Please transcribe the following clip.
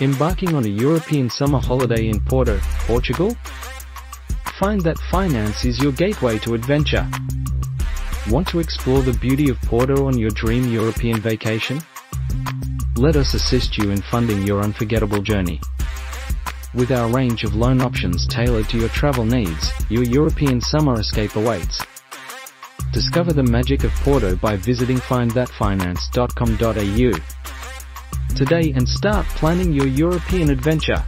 Embarking on a European summer holiday in Porto, Portugal? Find that finance is your gateway to adventure. Want to explore the beauty of Porto on your dream European vacation? Let us assist you in funding your unforgettable journey. With our range of loan options tailored to your travel needs, your European summer escape awaits. Discover the magic of Porto by visiting findthatfinance.com.au today and start planning your European adventure.